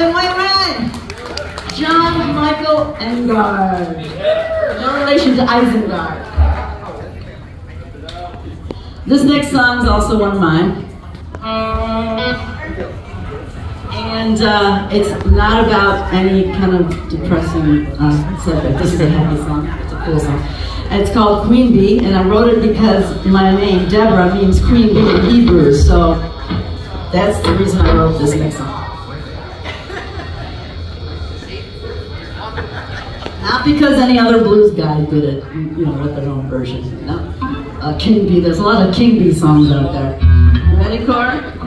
Wait, wait. John Michael Engard. No relation to Isengard. This next song is also one of mine. And uh, it's not about any kind of depressing uh, subject. This is a happy song. It's a cool song. And it's called Queen Bee, and I wrote it because my name, Deborah, means Queen Bee in Hebrew, so that's the reason I wrote this next song. Not because any other blues guy did it, you know, with their own version. No. Uh, King Bee, there's a lot of King Bee songs out there. Ready, Corey?